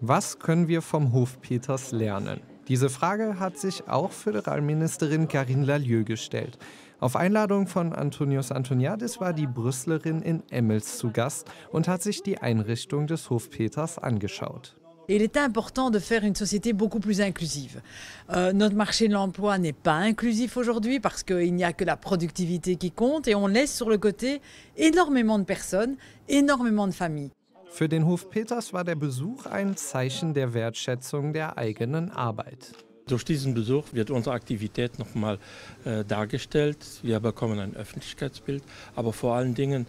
Was können wir vom Hof Peters lernen? Diese Frage hat sich auch Föderalministerin Karine Lalieu gestellt. Auf Einladung von Antonius Antoniadis war die Brüsselerin in Emmels zu Gast und hat sich die Einrichtung des Hof Peters angeschaut. Il était important de faire une société beaucoup plus inclusive. Euh, notre marché de l'emploi n'est pas inclusif aujourd'hui parce qu'il n'y a que la productivité qui compte et on laisse sur le côté énormément de personnes, énormément de familles. Für den Hof Peters war der Besuch ein Zeichen der Wertschätzung der eigenen Arbeit. Durch diesen Besuch wird unsere Aktivität nochmal äh, dargestellt. Wir bekommen ein Öffentlichkeitsbild, aber vor allen Dingen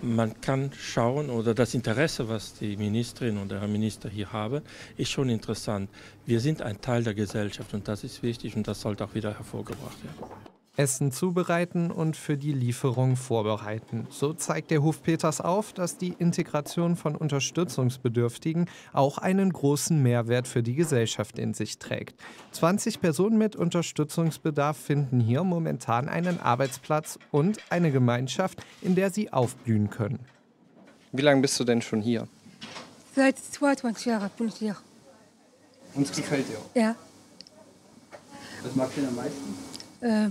man kann schauen oder das Interesse, was die Ministerin und der Herr Minister hier haben, ist schon interessant. Wir sind ein Teil der Gesellschaft und das ist wichtig und das sollte auch wieder hervorgebracht werden. Essen zubereiten und für die Lieferung vorbereiten. So zeigt der Hof Peters auf, dass die Integration von Unterstützungsbedürftigen auch einen großen Mehrwert für die Gesellschaft in sich trägt. 20 Personen mit Unterstützungsbedarf finden hier momentan einen Arbeitsplatz und eine Gemeinschaft, in der sie aufblühen können. Wie lange bist du denn schon hier? Seit 22 Jahren bin ich hier. Und es gefällt dir auch? Ja. Was magst du denn am meisten? Äh.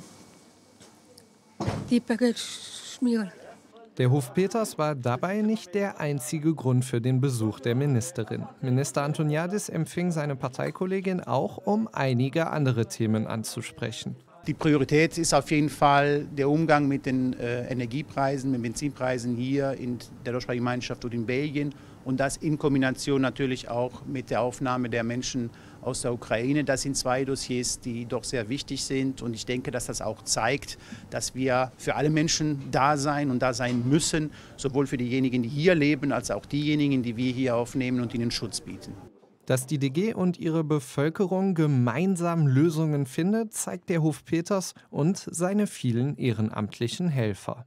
Der Hof Peters war dabei nicht der einzige Grund für den Besuch der Ministerin. Minister Antoniadis empfing seine Parteikollegin auch, um einige andere Themen anzusprechen. Die Priorität ist auf jeden Fall der Umgang mit den äh, Energiepreisen, mit Benzinpreisen hier in der deutschsprachigen Gemeinschaft und in Belgien und das in Kombination natürlich auch mit der Aufnahme der Menschen aus der Ukraine. Das sind zwei Dossiers, die doch sehr wichtig sind und ich denke, dass das auch zeigt, dass wir für alle Menschen da sein und da sein müssen, sowohl für diejenigen, die hier leben, als auch diejenigen, die wir hier aufnehmen und ihnen Schutz bieten. Dass die DG und ihre Bevölkerung gemeinsam Lösungen findet, zeigt der Hof Peters und seine vielen ehrenamtlichen Helfer.